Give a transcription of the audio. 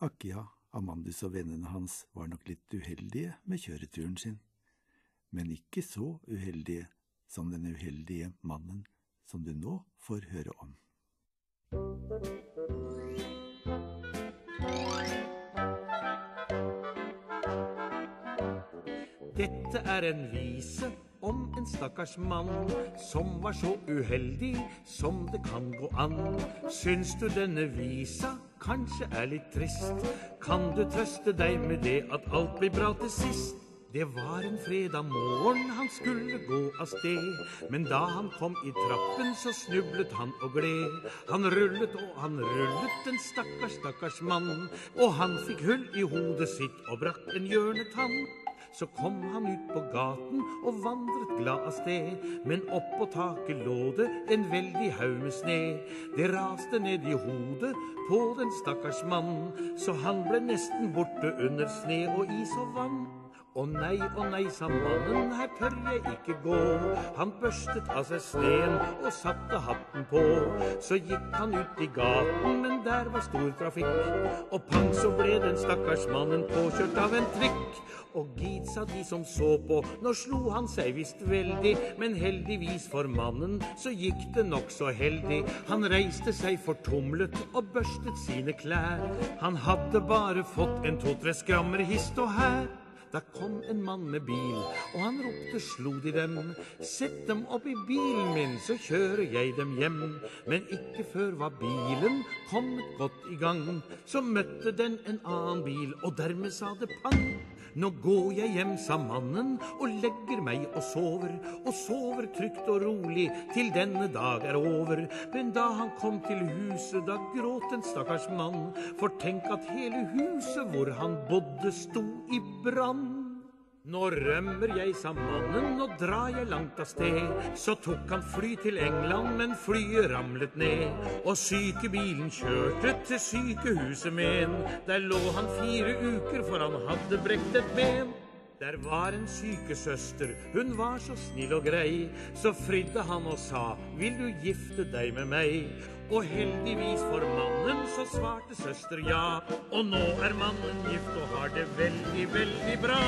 Akk ja, Amandus og vennene hans var nok litt uheldige med kjøreturen sin, men ikke så uheldige som den uheldige mannen som du nå får høre om. Dette er en vise om en stakkars mann som var så uheldig som det kan gå an. Syns du denne visa kanskje er litt trist, kan du trøste deg med det at alt blir bra til sist. Det var en fredag morgen han skulle gå av sted. Men da han kom i trappen, så snublet han og gled. Han rullet og han rullet, en stakkars, stakkars mann. Og han fikk hull i hodet sitt og brakk en hjørnetann. Så kom han ut på gaten og vandret glad av sted. Men oppå taket lå det en veldig haug med sne. Det raste ned i hodet på den stakkars mann, så han ble nesten borte under sne og is og vann. Å nei, å nei, sa mannen, her tør jeg ikke gå. Han børstet av seg sneen og satte hatten på. Så gikk han ut i gaten, men der var stor trafikk. Og pang, så ble den stakkars mannen påkjørt av en trikk. Og gid, sa de som så på, nå slo han seg visst veldig. Men heldigvis for mannen, så gikk det nokså heldig. Han reiste seg fortumlet og børstet sine klær. Han hadde bare fått en to-tre skrammer hist og her. Da kom en mann med bil, og han ropte slo de dem. Sett dem opp i bilen min, så kjører jeg dem hjem. Men ikke før var bilen kommet godt i gang. Så møtte den en annen bil, og dermed sa det pang. Nå går jeg hjem, sa mannen, og legger meg og sover. Og sover trygt og rolig til denne dag er over. Men da han kom til huset, da gråt en stakkars mann. For tenk at hele huset hvor han bodde, sto i brann. Nå rømmer jeg, sa mannen, nå drar jeg langt av sted. Så tok han fly til England, men flyet ramlet ned. Og sykebilen kjørte til sykehuset med en. Der lå han fire uker, for han hadde brekt et ben. Der var en sykesøster, hun var så snill og grei. Så fridde han og sa, vil du gifte deg med meg? Og heldigvis for mannen så svarte søster ja. Og nå er mannen gift og har det veldig, veldig bra.